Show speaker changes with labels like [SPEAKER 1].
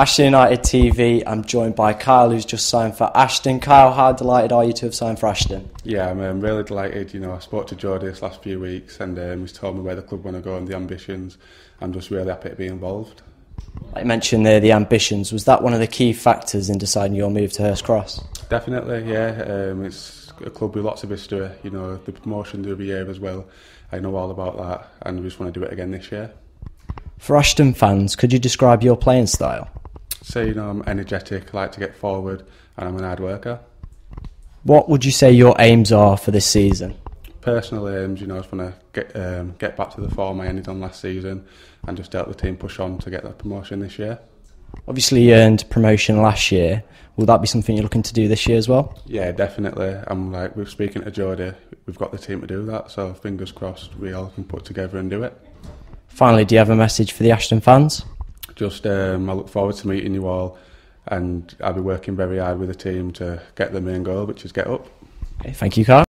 [SPEAKER 1] Ashton United TV. I'm joined by Kyle, who's just signed for Ashton. Kyle, how delighted are you to have signed for Ashton?
[SPEAKER 2] Yeah, I'm um, really delighted. You know, I spoke to Jordy this last few weeks, and um, he's told me where the club want to go and the ambitions. I'm just really happy to be involved.
[SPEAKER 1] Like you mentioned there, the ambitions. Was that one of the key factors in deciding your move to Hurst Cross?
[SPEAKER 2] Definitely, yeah. Um, it's a club with lots of history. You know, the promotion every year as well. I know all about that, and we just want to do it again this year.
[SPEAKER 1] For Ashton fans, could you describe your playing style?
[SPEAKER 2] So, you know, I'm energetic, like to get forward, and I'm an hard worker.
[SPEAKER 1] What would you say your aims are for this season?
[SPEAKER 2] Personal aims, you know, I just want to get um, get back to the form I ended on last season, and just help the team push on to get that promotion this year.
[SPEAKER 1] Obviously, you earned promotion last year. Will that be something you're looking to do this year as well?
[SPEAKER 2] Yeah, definitely. I'm like we're speaking to Jordy. We've got the team to do that, so fingers crossed we all can put together and do it.
[SPEAKER 1] Finally, do you have a message for the Ashton fans?
[SPEAKER 2] just um, I look forward to meeting you all and I'll be working very hard with the team to get the main goal, which is get up.
[SPEAKER 1] Okay, thank you, Carl.